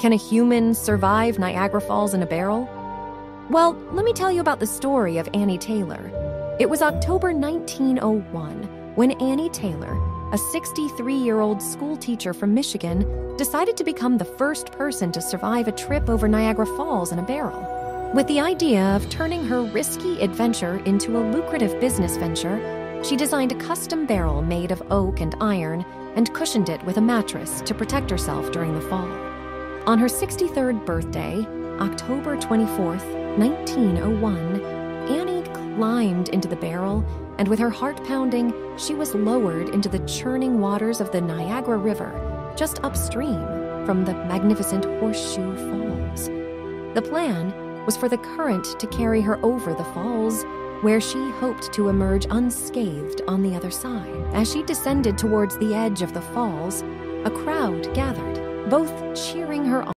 Can a human survive Niagara Falls in a barrel? Well, let me tell you about the story of Annie Taylor. It was October 1901 when Annie Taylor, a 63 year old school teacher from Michigan, decided to become the first person to survive a trip over Niagara Falls in a barrel. With the idea of turning her risky adventure into a lucrative business venture, she designed a custom barrel made of oak and iron and cushioned it with a mattress to protect herself during the fall. On her 63rd birthday, October 24, 1901, Annie climbed into the barrel, and with her heart pounding, she was lowered into the churning waters of the Niagara River, just upstream from the magnificent Horseshoe Falls. The plan was for the current to carry her over the falls, where she hoped to emerge unscathed on the other side. As she descended towards the edge of the falls, a crowd gathered, both cheering her on.